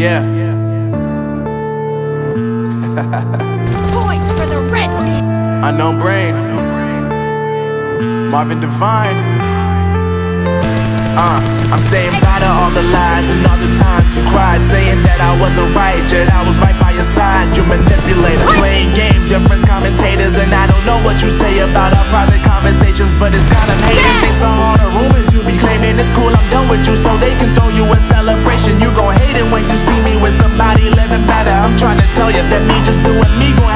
Yeah. Points for the red team. Unknown brain. Marvin Devine. Uh, I'm saying bye to all the lies and all the times you cried, saying that I wasn't right, yet I was right by your side. You manipulator, playing games, your friends commentators, and I don't know what you say about our private conversations, but it's got them hating. Thanks to all the rumors you be claiming, it's cool. I'm done with you, so they can throw you you that me just doing me gon'